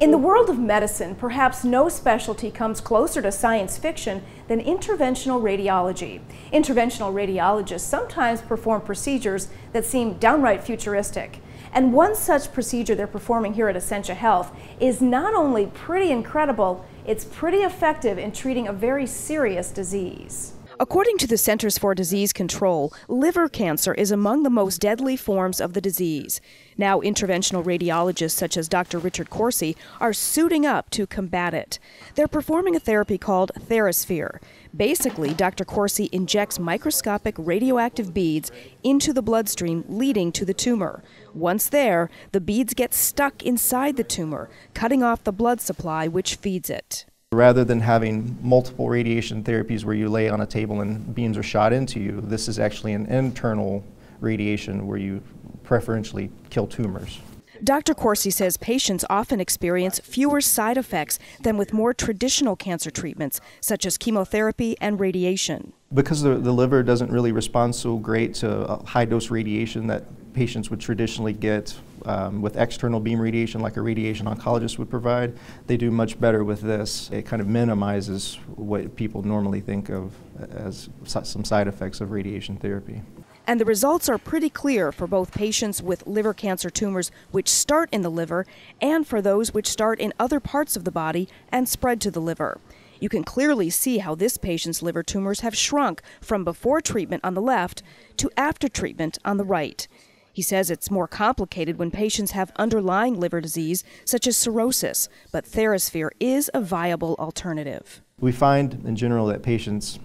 In the world of medicine, perhaps no specialty comes closer to science fiction than interventional radiology. Interventional radiologists sometimes perform procedures that seem downright futuristic. And one such procedure they're performing here at Essentia Health is not only pretty incredible, it's pretty effective in treating a very serious disease. According to the Centers for Disease Control, liver cancer is among the most deadly forms of the disease. Now, interventional radiologists such as Dr. Richard Corsi are suiting up to combat it. They're performing a therapy called TheraSphere. Basically, Dr. Corsi injects microscopic radioactive beads into the bloodstream, leading to the tumor. Once there, the beads get stuck inside the tumor, cutting off the blood supply which feeds it. Rather than having multiple radiation therapies where you lay on a table and beams are shot into you, this is actually an internal radiation where you preferentially kill tumors. Dr. Corsi says patients often experience fewer side effects than with more traditional cancer treatments, such as chemotherapy and radiation. Because the, the liver doesn't really respond so great to high dose radiation that patients would traditionally get um, with external beam radiation, like a radiation oncologist would provide, they do much better with this. It kind of minimizes what people normally think of as some side effects of radiation therapy. And the results are pretty clear for both patients with liver cancer tumors which start in the liver and for those which start in other parts of the body and spread to the liver. You can clearly see how this patient's liver tumors have shrunk from before treatment on the left to after treatment on the right. He says it's more complicated when patients have underlying liver disease, such as cirrhosis, but TheraSphere is a viable alternative. We find in general that patients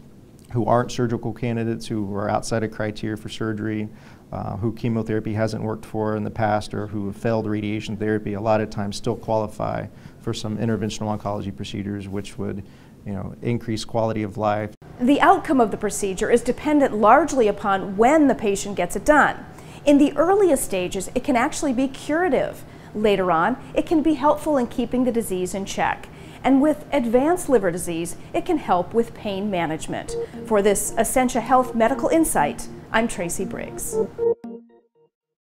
who aren't surgical candidates, who are outside of criteria for surgery, uh, who chemotherapy hasn't worked for in the past, or who have failed radiation therapy, a lot of times still qualify for some interventional oncology procedures, which would you know, increase quality of life. The outcome of the procedure is dependent largely upon when the patient gets it done. In the earliest stages, it can actually be curative. Later on, it can be helpful in keeping the disease in check. And with advanced liver disease, it can help with pain management. For this Essentia Health Medical Insight, I'm Tracy Briggs.